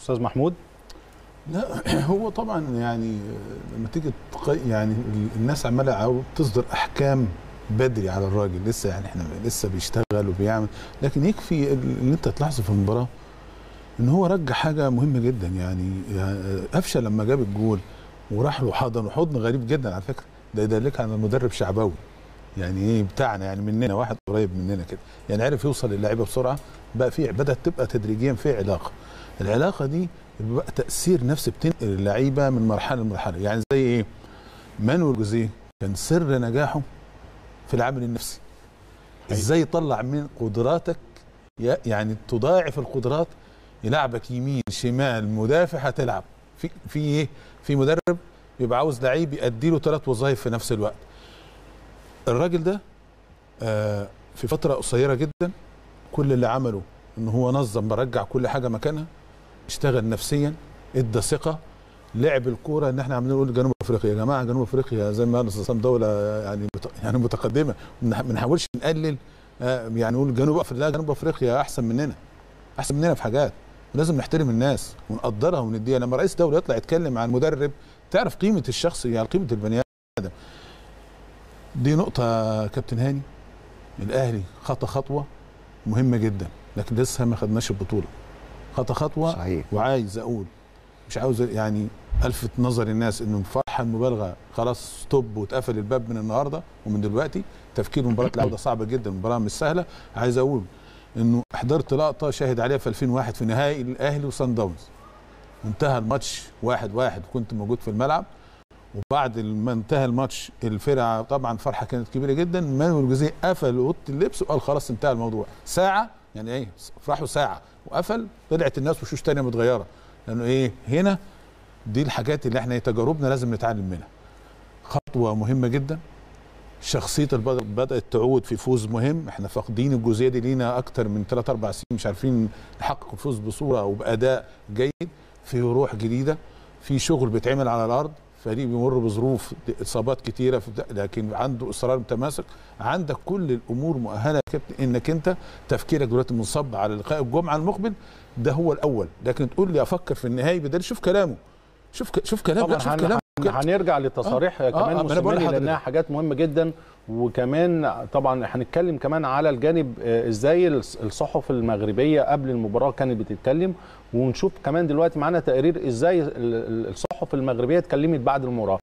أستاذ محمود؟ لا هو طبعا يعني لما تيجي يعني ال- الناس عمالة تصدر أحكام بدري على الراجل لسه يعني إحنا لسه بيشتغل وبيعمل. لكن يكفي ال- اللي أنت تلاحظه في المباراة إن هو رجع حاجة مهمة جدا. يعني يعني قفشة لما جاب الجول وراح له حضن وحضن غريب جدا على فكرة. ده يدلك على المدرب شعبوي يعني إيه بتاعنا يعني مننا واحد قريب مننا كده. يعني عرف يوصل للعيبة بسرعة بقى في بدات تبقى تدريجيا في علاقة. العلاقة دي بقى تأثير نفسي بتنقل اللعيبة من مرحلة لمرحلة. يعني زي إيه؟ مانويل جوزيه كان سر نجاحه في العامل النفسي. إزاي يطلع من قدراتك؟ يعني تضاعف القدرات يلعبك يمين شمال مدافع هتلعب. في في إيه؟ في مدرب بيبقى عاوز لعيب يأدي له ثلاث وظائف في نفس الوقت. الراجل ده آه في فترة قصيرة جدا كل اللي عمله إن هو نظم برجع كل حاجة مكانها اشتغل نفسيا إدى ثقة لعب الكورة إن إحنا عمالين نقول جنوب أفريقيا. يا جماعة جنوب أفريقيا زي ما قال الأستاذ دولة يعني يعني متقدمة. ما نحاولش نقلل آه، يعني نقول جنوب افريقيا لا جنوب أفريقيا أحسن مننا أحسن مننا في حاجات. ولازم نحترم الناس ونقدرها ونديها. لما رئيس دولة يطلع يتكلم عن مدرب تعرف قيمة الشخص يعني قيمة البني آدم. دي نقطة كابتن هاني الأهلي خطى خطوة مهمة جدا لكن لسه ما خدناش البطولة. خطى خطوة صحيح. وعايز أقول مش عاوز يعني ألفت نظر الناس إنه الفرحة المبالغة خلاص ستوب واتقفل الباب من النهارده ومن دلوقتي. تفكير مباراة العودة صعبة جدا المباراه مش سهلة. عايز أقول إنه حضرت لقطة شاهد عليها في 2001 في نهائي الأهلي وصن داونز. انتهى الماتش واحد واحد كنت موجود في الملعب. وبعد ما انتهى الماتش الفرقة طبعا فرحة كانت كبيرة جدا. مانويل جوزيه قفل أوضة اللبس وقال خلاص انتهى الموضوع. ساعة يعني إيه فرحوا ساعة. وقفل طلعت الناس وشوش تانية متغيرة. لأنه إيه هنا دي الحاجات اللي إحنا تجاربنا لازم نتعلم منها. خطوة مهمة جدا. شخصية البدر بدأت تعود في فوز مهم. إحنا فاقدين الجزئية دي لينا أكتر من 3 4 سنين مش عارفين نحقق الفوز بصورة وباداء جيد. في روح جديدة. في شغل بيتعمل على الأرض. فريق بيمر بظروف إصابات كتيرة لكن عنده إصرار متماسك. عندك كل الأمور مؤهلة يا كابتن إنك أنت تفكيرك دلوقتي منصب على لقاء الجمعة المقبل. ده هو الأول. لكن تقول لي أفكر في النهائي بدل شوف كلامه. شوف ك... شوف كلامه شوف كلامه. هن- هنرجع للتصاريح آه، كمان آه، ما أنا بقول موسيماني. لانها حاجات مهمة جدا. وكمان طبعا هنتكلم كمان على الجانب آه، إزاي الص- الصحف المغربية قبل المباراة كانت بتتكلم. ونشوف كمان دلوقتي معانا تقرير إزاي ال- ال- الصحف المغربية. اتكلمت بعد المباراة.